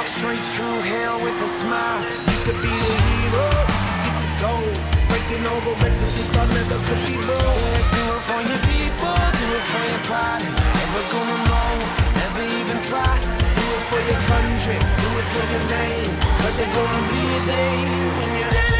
Walk straight through hell with a smile. you could be the hero, you get the gold. Breaking all the records you thought never could be broke. Yeah, do it for your people, do it for your pride. Never gonna know if you never even try. Do it for your country, do it for your name. Cause there's gonna be a day when you're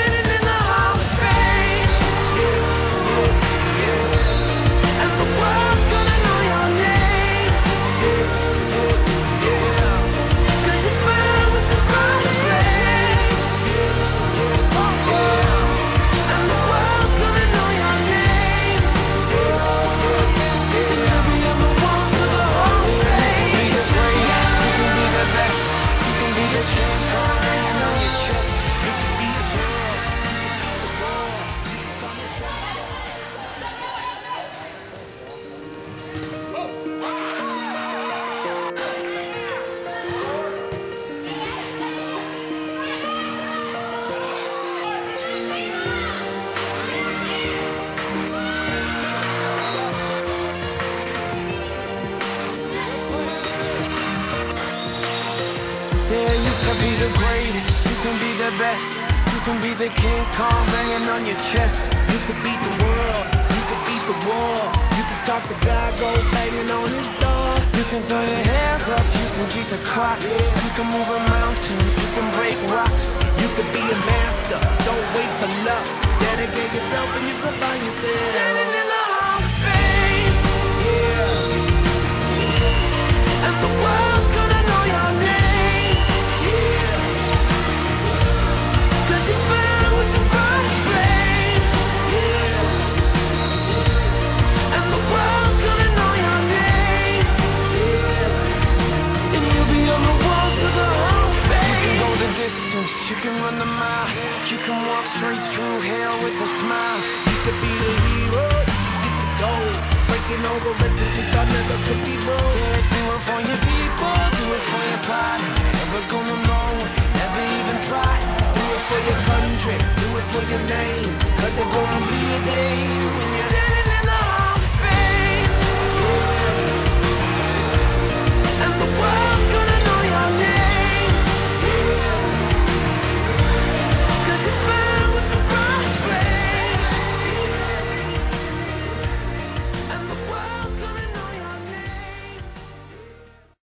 You. can best. You can be the King Kong banging on your chest. You can beat the world, you can beat the war. You can talk to God, go banging on his door. You can throw your hands up, you can beat the clock. You can move a mountain, walk straight through hell with a smile. You could be the hero, you get the gold. Breaking all the records you thought never could be broke. Yeah, do it for your people, do it for your pride. Never gonna know if you never even try. Do it for your country, do it for your name.